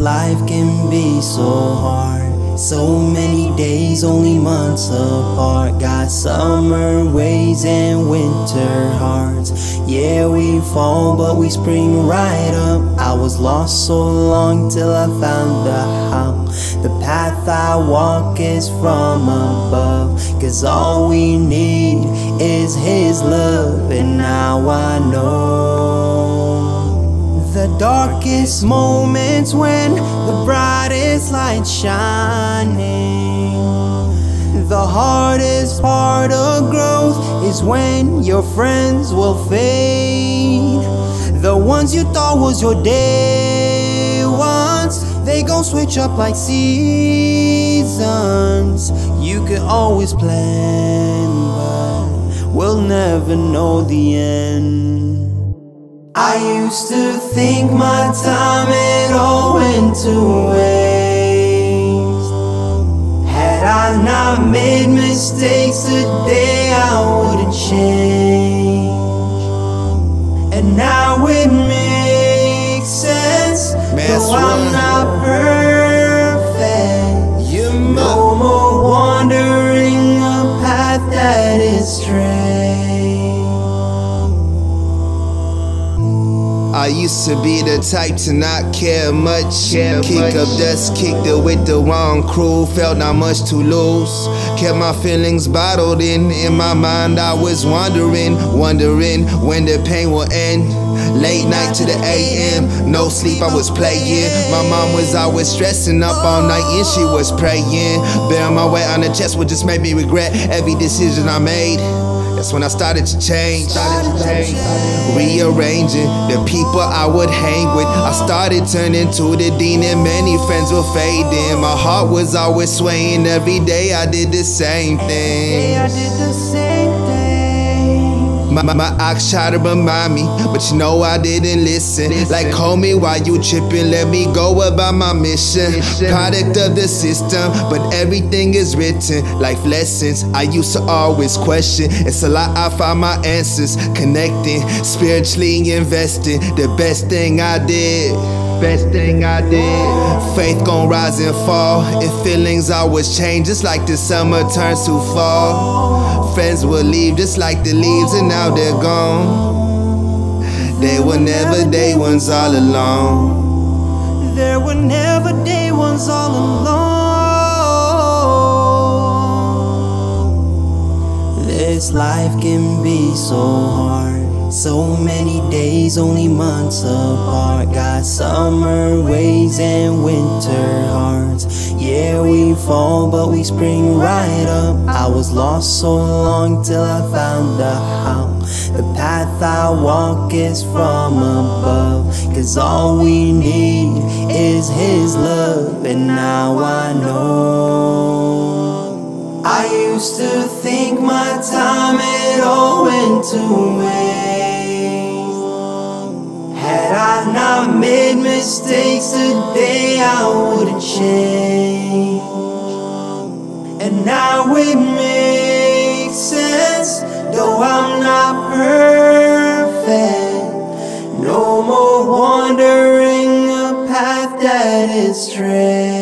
Life can be so hard. So many days, only months apart. Got summer ways and winter hearts. Yeah, we fall, but we spring right up. I was lost so long till I found the how. The path I walk is from above. Cause all we need is His love, and now I know. The darkest moments when the brightest light shining. The hardest part of growth is when your friends will fade. The ones you thought was your day ones, they gon' switch up like seasons. You can always plan, but we'll never know the end. I used to think my time had all went to waste. Had I not made mistakes today, I wouldn't change. And now it makes sense. Though I'm I used to be the type to not care much. kick up dust, kicked it with the wrong crew. Felt not much to lose. Kept my feelings bottled in. In my mind, I was wondering, wondering when the pain will end. Late night to the AM, no sleep, I was playing. My mom was always stressing up all night and she was praying. Bearing my weight on the chest would just make me regret every decision I made. That's when I started to change. Started to change. Rearranging the people I would hang with. I started turning to the deen, and many friends were fading. My heart was always swaying. Every day I did the same thing. My, my, my ox tried to remind me, but you know I didn't listen. Like, call me while you tripping, let me go about my mission. Product of the system, but everything is written. Life lessons I used to always question. It's a lot I find my answers. Connecting, spiritually investing. The best thing I did. Best thing I did. Faith gon' rise and fall. If feelings always change, just like the summer turns to fall. Friends will leave just like the leaves, and now they're gone. They were never day ones all alone. There were never day ones all alone. This life can be so hard. So many days, only months apart. Got summer ways and winter hearts. Yeah, we fall, but we spring right up. I was lost so long till I found the how. The path I walk is from above. Cause all we need is His love, and now I know. I used to think my time had all went to waste. I made mistakes today, I wouldn't change. And now it makes sense, though I'm not perfect. No more wandering a path that is straight.